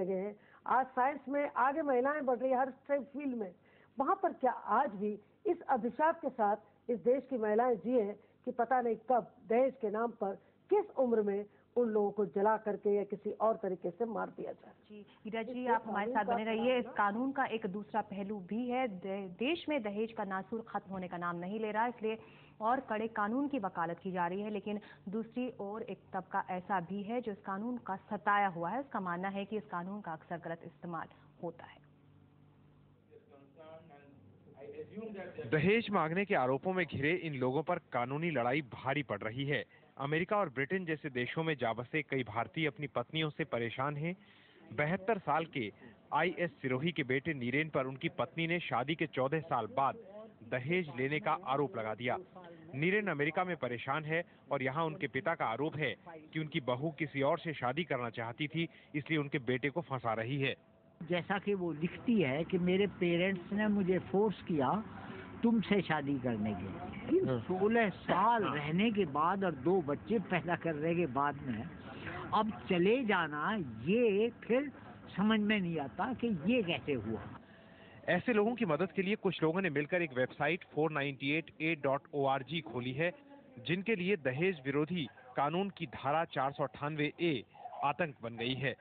लगे हैं। आज साइंस में आगे महिलाएँ बढ़ रही है हर फ़ील्ड में। वहाँ पर क्या आज भी इस अभिशाप के साथ इस देश की महिलाएँ जिए कि पता नहीं कब, दहेज के नाम पर किस उम्र में उन लोगों को जला करके या किसी और तरीके से मार दिया जाए। जी हीरा जी आप हमारे साथ बने रहिए। इस कानून का एक दूसरा पहलू भी है। देश में दहेज का नासूर खत्म होने का नाम नहीं ले रहा इसलिए और कड़े कानून की वकालत की जा रही है। लेकिन दूसरी ओर एक तबका ऐसा भी है जो इस कानून का सताया हुआ है। उसका मानना है कि इस कानून का अक्सर गलत इस्तेमाल होता है। दहेज मांगने के आरोपों में घिरे इन लोगों पर कानूनी लड़ाई भारी पड़ रही है। अमेरिका और ब्रिटेन जैसे देशों में जा बसे कई भारतीय अपनी पत्नियों से परेशान हैं। बहत्तर साल के आईएस सिरोही के बेटे नीरेन पर उनकी पत्नी ने शादी के चौदह साल बाद दहेज लेने का आरोप लगा दिया। नीरेन अमेरिका में परेशान है और यहाँ उनके पिता का आरोप है कि उनकी बहू किसी और से शादी करना चाहती थी, इसलिए उनके बेटे को फंसा रही है। जैसा कि वो लिखती है कि मेरे पेरेंट्स ने मुझे फोर्स किया तुमसे शादी करने के हाँ। सोलह साल हाँ। रहने के बाद और दो बच्चे पैदा करने के बाद में अब चले जाना ये फिर समझ में नहीं आता कि ये कैसे हुआ ऐसे लोगों की मदद के लिए कुछ लोगों ने मिलकर एक वेबसाइट 498a.org खोली है जिनके लिए दहेज विरोधी कानून की धारा चार ए आतंक बन गई है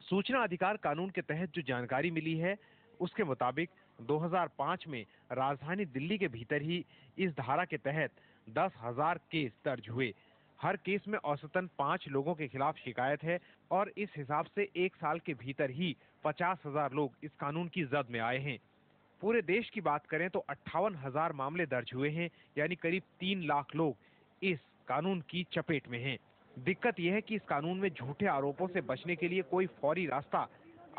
सूचना अधिकार कानून के तहत जो जानकारी मिली है उसके मुताबिक 2005 में राजधानी दिल्ली के भीतर ही इस धारा के तहत दस हज़ार केस दर्ज हुए। हर केस में औसतन पाँच लोगों के खिलाफ शिकायत है और इस हिसाब से एक साल के भीतर ही पचास हज़ार लोग इस कानून की जद में आए हैं। पूरे देश की बात करें तो अट्ठावन हज़ार मामले दर्ज हुए हैं, यानी करीब तीन लाख लोग इस कानून की चपेट में हैं। दिक्कत यह है कि इस कानून में झूठे आरोपों से बचने के लिए कोई फौरी रास्ता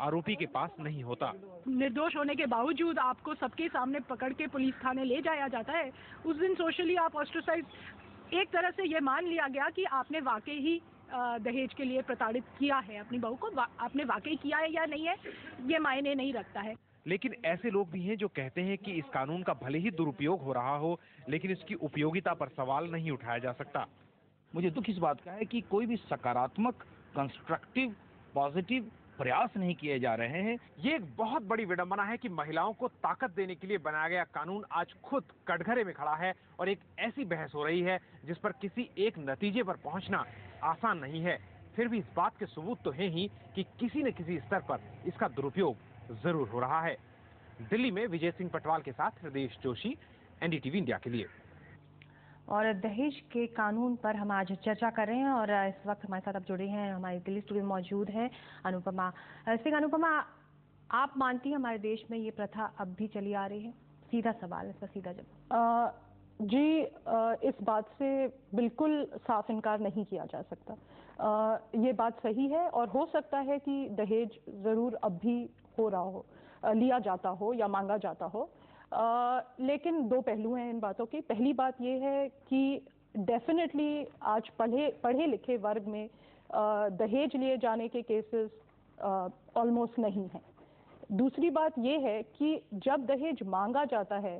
आरोपी के पास नहीं होता। निर्दोष होने के बावजूद आपको सबके सामने पकड़ के पुलिस थाने ले जाया जाता है। उस दिन सोशली आप ऑस्ट्रोसाइज एक तरह से ये मान लिया गया कि आपने वाकई ही दहेज के लिए प्रताड़ित किया है। अपनी बहू को वा, आपने वाकई किया है या नहीं है ये मायने नहीं रखता है। लेकिन ऐसे लोग भी हैं जो कहते हैं कि इस कानून का भले ही दुरुपयोग हो रहा हो लेकिन इसकी उपयोगिता पर सवाल नहीं उठाया जा सकता। मुझे दुख इस बात का है कि कोई भी सकारात्मक कंस्ट्रक्टिव पॉजिटिव प्रयास नहीं किए जा रहे हैं। ये एक बहुत बड़ी विडंबना है कि महिलाओं को ताकत देने के लिए बनाया गया कानून आज खुद कटघरे में खड़ा है और एक ऐसी बहस हो रही है जिस पर किसी एक नतीजे पर पहुँचना आसान नहीं है। फिर भी इस बात के सबूत तो है ही कि किसी न किसी स्तर पर इसका दुरुपयोग ज़रूर हो रहा है। दिल्ली में विजय सिंह पटवाल के साथ हृदय जोशी, एनडीटीवी इंडिया के लिए। और दहेज के कानून पर हम आज चर्चा कर रहे हैं और इस वक्त हमारे साथ अब जुड़े हैं हमारे दिल्ली स्टूडियो में मौजूद हैं अनुपमा। सिंह अनुपमा आप मानती हैं हमारे देश में ये प्रथा अब भी चली आ रही है? सीधा सवाल इसका सीधा जवाब। जी आ, इस बात से बिल्कुल साफ़ इनकार नहीं किया जा सकता। आ, ये बात सही है और हो सकता है कि दहेज ज़रूर अब भी हो रहा हो लिया जाता हो या मांगा जाता हो। लेकिन दो पहलू हैं इन बातों के। पहली बात यह है कि डेफिनेटली आज पढ़े पढ़े लिखे वर्ग में दहेज लिए जाने के केसेस ऑलमोस्ट नहीं हैं। दूसरी बात यह है कि जब दहेज मांगा जाता है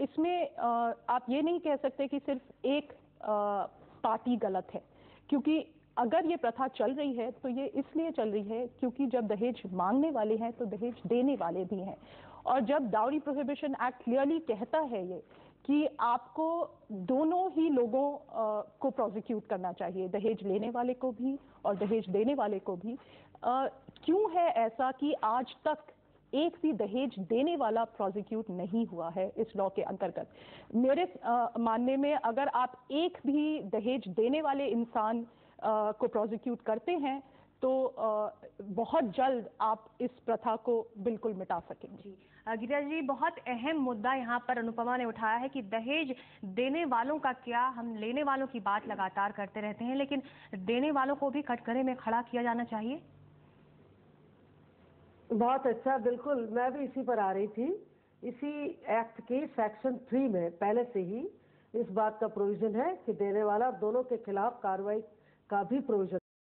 इसमें आप ये नहीं कह सकते कि सिर्फ़ एक पार्टी गलत है। क्योंकि अगर ये प्रथा चल रही है तो ये इसलिए चल रही है क्योंकि जब दहेज मांगने वाले हैं तो दहेज देने वाले भी हैं। और जब डाउरी प्रोहिबिशन एक्ट क्लियरली कहता है ये कि आपको दोनों ही लोगों आ, को प्रोसिक्यूट करना चाहिए दहेज लेने वाले को भी और दहेज देने वाले को भी। क्यों है ऐसा कि आज तक एक भी दहेज देने वाला प्रोसिक्यूट नहीं हुआ है इस लॉ के अंतर्गत? मेरे मानने में अगर आप एक भी दहेज देने वाले इंसान को प्रोसिक्यूट करते हैं तो बहुत जल्द आप इस प्रथा को बिल्कुल मिटा सकेंगे। गिरिजा जी बहुत अहम मुद्दा यहाँ पर अनुपमा ने उठाया है कि दहेज देने वालों का क्या हम लेने वालों की बात लगातार करते रहते हैं लेकिन देने वालों को भी कटघरे में खड़ा किया जाना चाहिए? बहुत अच्छा बिल्कुल। मैं भी इसी पर आ रही थी। इसी एक्ट के सेक्शन थ्री में पहले से ही इस बात का प्रोविज़न है कि देने वाला दोनों के खिलाफ कार्रवाई का भी प्रोविज़न